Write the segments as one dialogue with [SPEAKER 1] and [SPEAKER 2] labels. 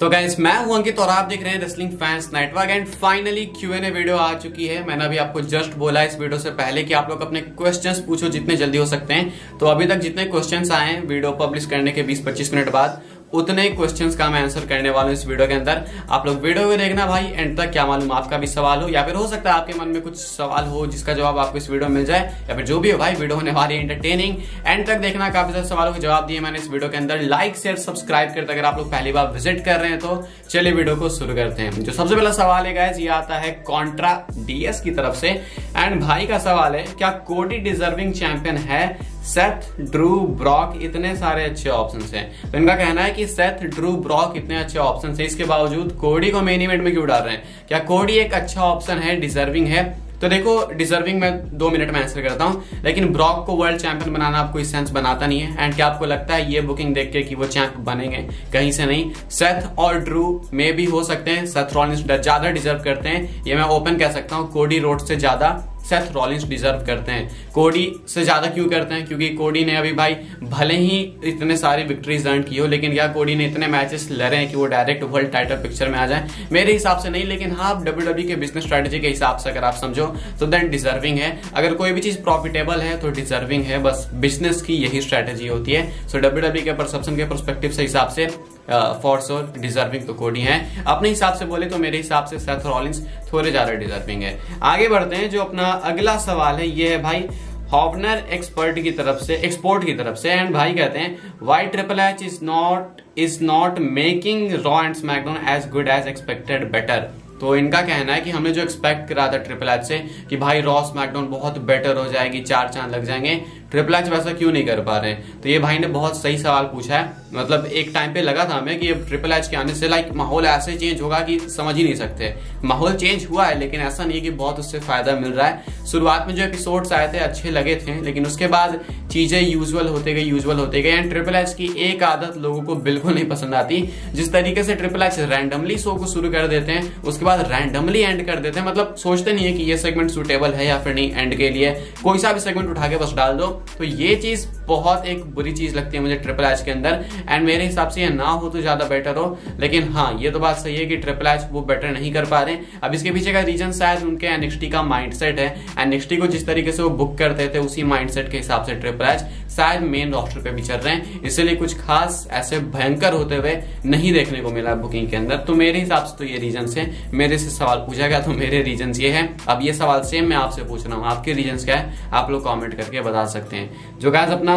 [SPEAKER 1] तो गाइस मैं हूँ अंकित और आप देख रहे हैं wrestling fans network and finally Q N A video आ चुकी है। मैंने अभी आपको जस्ट बोला इस वीडियो से पहले कि आप लोग अपने क्वेश्चंस पूछो जितने जल्दी हो सकते हैं। तो अभी तक जितने क्वेश्चंस आए हैं वीडियो पब्लिश करने के 20-25 मिनट बाद उतने क्वेश्चंस का मैं आंसर करने वाला हूँ इस वीडियो के अंदर। आप लोग वीडियो को देखना भाई एंड तक क्या मालूम आपका भी सवाल हो, या फिर हो सकता है आपके मन में कुछ सवाल हो जिसका जवाब आपको इस वीडियो में मिल जाए, या फिर जो भी हो भाई वीडियो होने वाली एंटरटेनिंग एंड तक देखना काफ़ी सारे सवालों के जवाब दिए मैंने इस वीडियो के अंदर। लाइक शेयर सब्सक्राइब करते अगर आप लोग पहली बार विज़िट कर रहे हैं तो। चलिए वीडियो को शुरू करते हैं। जो सबसे पहला सवाल है गाइज़ ये आता है कॉन्ट्रा डीएस की तरफ़ से। एंड भाई का सवाल है, क्या कोडी डिजर्विंग चैंपियन है? सेथ ड्रू ब्रॉक इतने सारे अच्छे ऑप्शन हैं। तो इनका कहना है कि सेथ ड्रू ब्रॉक इतने अच्छे ऑप्शन है। इसके बावजूद कोडी को मेन इवेंट में क्यों डाल रहे हैं? क्या कोडी एक अच्छा ऑप्शन है? डिजर्विंग है? तो देखो डिजर्विंग में दो मिनट में आंसर करता हूँ। लेकिन ब्रॉक को वर्ल्ड चैंपियन बनाना आपको इस सेंस बनाता नहीं है। एंड क्या आपको लगता है ये बुकिंग देख के कि वो चैंप बनेंगे? कहीं से नहीं। सेथ और ड्रू में भी हो सकते हैं। सेथ रॉलिंस ज़्यादा डिजर्व करते हैं। ये मैं ओपन कह सकता हूँ। कोडी रोड से ज़्यादा सेथ रॉलिंस डिजर्व करते हैं। कोडी से ज़्यादा क्यों करते हैं? क्योंकि कोडी ने अभी भाई भले ही इतने सारी विक्ट्रीज अर्न की हो, लेकिन क्या कोडी ने इतने मैचेस लड़े हैं कि वो डायरेक्ट वर्ल्ड टाइटल पिक्चर में आ जाए? मेरे हिसाब से नहीं, लेकिन हाँ डब्ल्यू डब्ल्यू के बिज़नेस स्ट्रेटेजी के हिसाब से अगर आप समझो तो देन डिजर्विंग है। अगर कोई भी चीज़ प्रॉफिटेबल है तो डिजर्विंग है। बस बिज़नेस की यही स्ट्रेटेजी होती है। सो डब्ल्यू डब्ल्यू के परसेप्शन के परस्पेक्टिव से हिसाब से फॉर श्योर डिजर्विंग तो कोडी है अपने हिसाब से बोले तो मेरे हिसाब से सेथ रॉलिंस थोड़े ज़्यादा डिजर्विंग है। आगे बढ़ते हैं, जो अपना अगला सवाल है, ये है भाई हॉपनर एक्सपर्ट की तरफ़ से एक्सपोर्ट की तरफ़ से एंड भाई कहते हैं why triple H is not is not making Raw and SmackDown as good as expected better तो इनका कहना है कि हमने जो एक्सपेक्ट करा था ट्रिपल एच से, कि भाई रॉ स्मैकडाउन बहुत बेटर हो जाएगी, चार चाँद लग जाएँगे। ट्रिपल एच वैसा क्यों नहीं कर पा रहे हैं? तो ये भाई ने बहुत सही सवाल पूछा है। मतलब एक टाइम पे लगा था हमें कि ट्रिपल एच के आने से लाइक माहौल ऐसे चेंज होगा कि समझ ही नहीं सकते। माहौल चेंज हुआ है, लेकिन ऐसा नहीं है कि बहुत उससे फ़ायदा मिल रहा है। शुरुआत में जो एपिसोड्स आए थे, अच्छे लगे थे, लेकिन उसके बाद चीज़ें यूजुअल होते गए यूजुअल होते गए। एंड ट्रिपल एच की एक आदत लोगों को बिल्कुल नहीं पसंद आती। जिस तरीके से ट्रिपल एच रैंडमली शो को शुरू कर देते हैं, उसके बाद रैंडमली एंड कर देते हैं। मतलब सोचते नहीं है कि ये सेगमेंट सुटेबल है या फिर नहीं एंड के लिए। कोई सा भी सेगमेंट उठा के बस डाल दो। तो ये चीज़ बहुत एक बुरी चीज़ लगती है मुझे ट्रिपल एच के अंदर। एंड मेरे हिसाब से ये ना हो तो ज़्यादा बेटर हो। लेकिन हाँ ये तो बात सही है कि ट्रिपल एच वो बेटर नहीं कर पा रहे अब इसके पीछे का रीजन शायद उनके एनएक्सटी का माइंडसेट है। एनएक्सटी को जिस तरीके से वो बुक करते थे, उसी माइंडसेट के हिसाब से ट्रिपल एच शायद मेन रोस्टर पे भी चल रहे हैं। इसलिए कुछ खास ऐसे भयंकर होते हुए नहीं देखने को मिला बुकिंग के अंदर। तो मेरे हिसाब से तो ये रीजन है। मेरे से सवाल पूछा गया तो मेरे रीजन ये है। अब ये सवाल सेम मैं आपसे पूछ रहा हूँ। आपके रीजन क्या है? आप लोग कॉमेंट करके बता सकते हैं। जो गैस अपना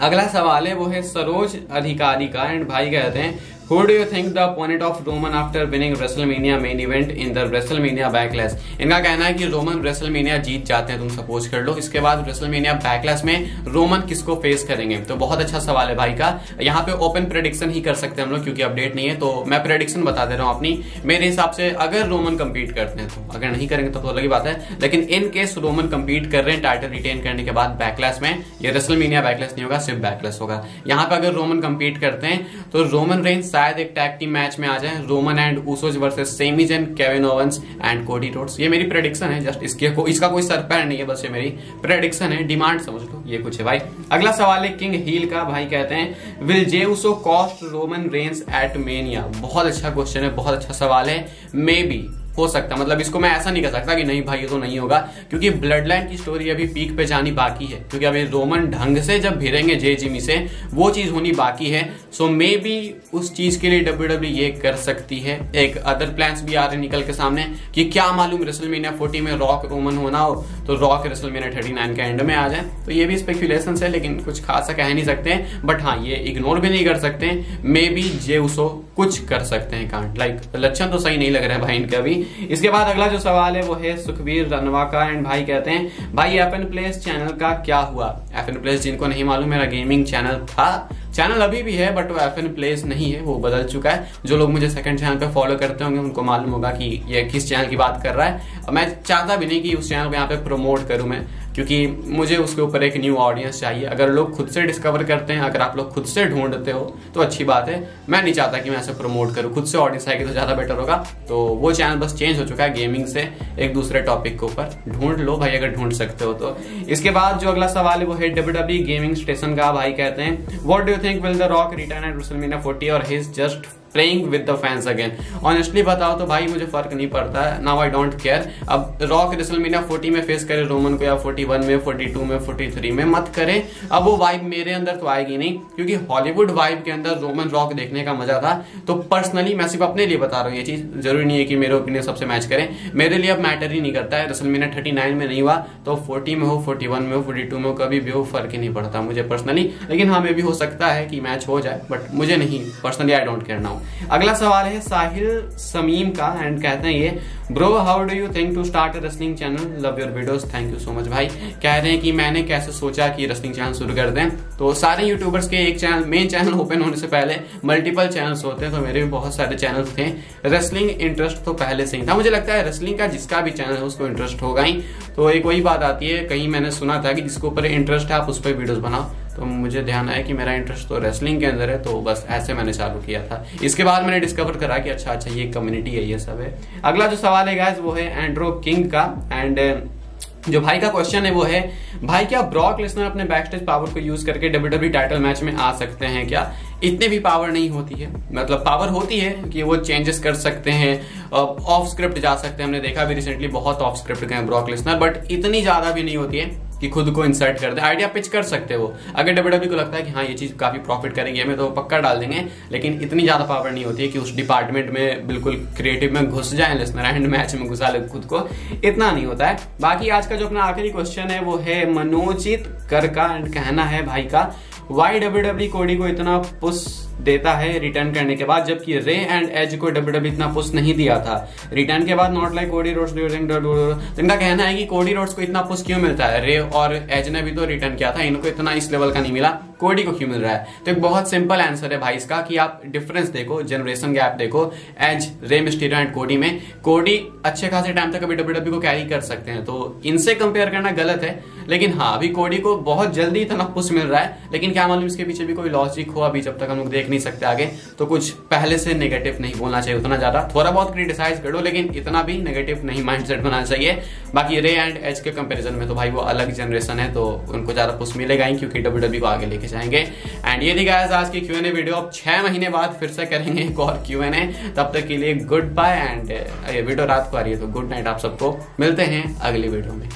[SPEAKER 1] अगला सवाल है, वो है सरोज अधिकारी का, एंड भाई कहते हैं Who do you think the opponent of Roman after winning WrestleMania main event in the WrestleMania Backlash? इनका कहना है कि रोमन WrestleMania जीत जाते हैं तुम सपोज़ कर लो। इसके बाद WrestleMania Backlash में रोमन किसको फेस करेंगे? तो बहुत अच्छा सवाल है भाई का। यहाँ पे ओपन प्रेडिक्शन ही कर सकते हैं हम लोग क्योंकि अपडेट नहीं है तो मैं प्रेडिक्शन बता दे रहा हूँ अपनी। मेरे हिसाब से अगर रोमन कम्पीट करते हैं तो अगर नहीं करेंगे तो, अलग ही बात है। लेकिन इन केस रोमन कम्पीट कर रहे हैं टाइटल रिटेन करने के बाद बैकलैश में ये रेसलमीनिया बैकलैश नहीं होगा सिर्फ़ बैकलैश होगा। यहाँ पे अगर रोमन कम्पीट करते हैं तो रोमन रेंज शायद एक टैग टीम मैच में आ जाए Roman and Usos versus Sami and Kevin Owens and Cody Rhodes ये मेरी प्रेडिक्शन है जस्ट इसके को, इसका कोई सर पैर नहीं है, बस ये मेरी प्रेडिक्शन है डिमांड समझ लो, ये कुछ है। भाई, अगला सवाल है किंग हील का, भाई कहते हैं will Jey Uso cost Roman Reigns at Mania बहुत अच्छा क्वेश्चन है, बहुत अच्छा सवाल है। मे बी हो सकता मतलब इसको मैं ऐसा नहीं कर सकता कि नहीं भाई, ये तो नहीं होगा, क्योंकि ब्लड लाइन की स्टोरी अभी पीक पे जानी बाकी है। क्योंकि अभी रोमन ढंग से जब भिड़ेंगे जे जिमी से, वो चीज़ होनी बाकी है। सो मे बी उस चीज़ के लिए डब्ल्यू डब्ल्यू ये कर सकती है। एक अदर प्लान भी आ रहे निकल के सामने कि क्या मालूम रेसलमीनिया फोर्टी में रॉक रोमन होना हो तो रॉक रेसलमीनिया थर्टी नाइन के एंड में आ जाए। तो ये भी स्पेक्यूलेशन है, लेकिन कुछ खासा कह नहीं सकते। बट हाँ ये इग्नोर भी नहीं कर सकते। मे बी जे उसो कुछ कर सकते हैं कांट लाइक लक्षण तो सही नहीं लग रहा है भाई इनका भी इसके बाद अगला जो सवाल है, वो है सुखबीर रनवा का एंड भाई कहते हैं, भाई एफ़ एन प्लेस चैनल का क्या हुआ? एफ़ एन प्लेस जिनको नहीं मालूम, मेरा गेमिंग चैनल था। चैनल अभी भी है बट वो एफ़ एन प्लेस नहीं है, वो बदल चुका है। जो लोग मुझे सेकंड चैनल पे फॉलो करते होंगे, उनको मालूम होगा कि ये किस चैनल की बात कर रहा है। मैं चाहता भी नहीं कि उस चैनल को यहाँ पे प्रमोट करूँ मैं, क्योंकि मुझे उसके ऊपर एक न्यू ऑडियंस चाहिए। अगर लोग खुद से डिस्कवर करते हैं, अगर आप लोग खुद से ढूंढते हो तो अच्छी बात है। मैं नहीं चाहता कि मैं ऐसे प्रमोट करूँ। खुद से ऑडियंस आएगी तो ज़्यादा बेटर होगा। तो वो चैनल बस चेंज हो चुका है गेमिंग से, एक दूसरे टॉपिक के ऊपर। ढूंढ लो भाई, अगर ढूंढ सकते हो तो। इसके बाद जो अगला सवाल है, वो है डब्ल्यू गेमिंग स्टेशन का, भाई कहते हैं what do think think will The Rock return at WrestleMania 40 or he's just playing with the fans again honestly बताओ तो भाई, मुझे फ़र्क नहीं पड़ता। है नाउ आई डोंट केयर अब रॉक रेसलमीनिया 40 में फेस करे रोमन को या 41 में 42 में 43 में, मत करे। अब वो वाइब मेरे अंदर तो आएगी नहीं, क्योंकि हॉलीवुड वाइब के अंदर रोमन रॉक देखने का मज़ा था। तो पर्सनली मैं सिर्फ़ अपने लिए बता रहा हूँ, ये चीज़ ज़रूरी नहीं है कि मेरे ओपिनियन सबसे मैच करें। मेरे लिए अब मैटर ही नहीं करता है। रेसलमीनिया 39 में नहीं हुआ तो 40 में हो 41 में हो 42 में हो, कभी भी हो, फ़र्क ही नहीं पड़ता मुझे पर्सनली लेकिन हाँ मे भी हो सकता है कि मैच हो जाए बट मुझे नहीं। Personally I don't care now अगला सवाल है साहिल समीम का एंड कहते हैं ये bro how do you think to start a wrestling channel love your videos thank you so much भाई. कह रहे हैं कि मैंने कैसे सोचा कि रेसलिंग चैनल शुरू कर दें? तो सारे यूट्यूबर्स के एक चैनल मेन चैनल ओपन होने से पहले मल्टीपल चैनल्स होते हैं तो मेरे भी बहुत सारे चैनल्स थे। रेसलिंग इंटरेस्ट तो पहले से ही था। मुझे लगता है रेसलिंग का जिसका भी चैनल है, उसको इंटरेस्ट होगा ही। तो एक वही बात आती है, कहीं मैंने सुना था कि जिसके ऊपर इंटरेस्ट है, आप उस पर वीडियोस बनाओ। तो मुझे ध्यान आया कि मेरा इंटरेस्ट तो रेसलिंग के अंदर है तो बस ऐसे मैंने चालू किया था। इसके बाद मैंने डिस्कवर करा कि अच्छा अच्छा ये कम्युनिटी है, ये सब है। अगला जो सवाल है गाइस वो है एंड्रो किंग का। एंड जो भाई का क्वेश्चन है, वो है, भाई, क्या ब्रॉक लेसनर अपने बैकस्टेज पावर को यूज़ करके डब्ल्यू डब्ल्यू टाइटल मैच में आ सकते हैं क्या? इतने भी पावर नहीं होती है। मतलब पावर होती है कि वो चेंजेस कर सकते हैं ऑफ़ स्क्रिप्ट जा सकते हैं। हमने देखा भी रिसेंटली बहुत ऑफ़ स्क्रिप्ट गए ब्रॉक लेसनर बट इतनी ज़्यादा भी नहीं होती है। कि खुद को इंसर्ट कर दे। आइडिया पिच कर सकते हो। अगर डब्ल्यू को लगता है कि हाँ ये चीज़ काफ़ी प्रॉफिट करेंगे हमें तो पक्का डाल देंगे। लेकिन इतनी ज़्यादा पावर नहीं होती है कि उस डिपार्टमेंट में बिल्कुल क्रिएटिव में घुस जाए लिस्नर एंड मैच में घुसा ले खुद को। इतना नहीं होता है। बाकी आज का जो अपना आखिरी क्वेश्चन है, वो है मनोजित कर का कहना है भाई का वाई डब्ल्यू डब्ल्यू कोडी को इतना पुश देता है रिटर्न करने के बाद, जबकि रे एंड एज को डब्ल्यू डब्ल्यू इतना पुश नहीं दिया था। रिटर्न के बाद नॉट लाइक कोडी रोड्स इनका कहना है कि कोडी रोड्स को इतना पुश क्यों मिलता है? रे और एज ने भी तो रिटर्न किया था, इनको इतना इस लेवल का नहीं मिला। कोडी को क्यों मिल रहा है? तो एक बहुत सिंपल आंसर है भाई इसका कि आप डिफरेंस देखो जनरेशन गैप देखो Edge Rey Mysterio and Cody में। कोडी अच्छे खासे टाइम तक अभी डब्ल्यू डब्ल्यू को कैरी कर सकते हैं तो इनसे कंपेयर करना गलत है। लेकिन हाँ अभी कोडी को बहुत जल्दी इतना पुश मिल रहा है, लेकिन क्या मालूम इसके पीछे भी कोई लॉजिक हो अभी जब तक हम लोग देख नहीं सकते आगे। तो कुछ पहले से नेगेटिव नहीं बोलना चाहिए उतना ज़्यादा। थोड़ा बहुत क्रिटिसाइज करो, लेकिन इतना भी नेगेटिव नहीं माइंडसेट बनाना चाहिए। बाकी रे एंड एच के कंपैरिजन में तो भाई वो अलग जनरेशन है तो उनको ज़्यादा पुश मिलेगा ही, क्योंकि डब्ल्यू डब्ल्यू को आगे लेके जाएँगे। एंड ये दिखाया गाइस आज की क्यू एन ए वीडियो अब छह महीने बाद फिर से करेंगे एक और क्यू एन ए तब तक के लिए गुड बाय एंड ये वीडियो रात को आ रही है तो गुड नाइट आप सबको। मिलते हैं अगली वीडियो में।